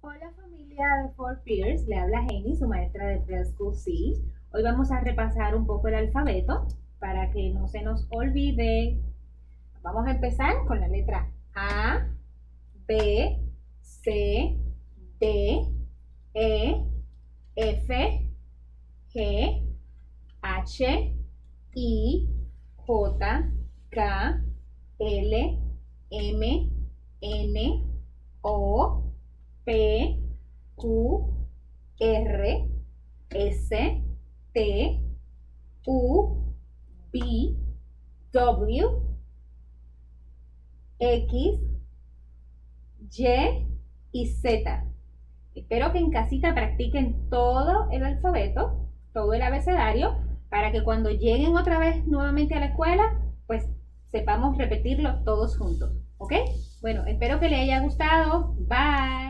Hola familia de Four Peers, le habla Jenny, su maestra de Preschool C. Hoy vamos a repasar un poco el alfabeto para que no se nos olvide. Vamos a empezar con la letra A, B, C, D, E, F, G, H, I, J, K, L, M, N, P, Q, R, S, T, U, B, W, X, Y y Z. Espero que en casita practiquen todo el alfabeto, todo el abecedario, para que cuando lleguen otra vez nuevamente a la escuela, pues sepamos repetirlo todos juntos. ¿Ok? Bueno, espero que les haya gustado. Bye.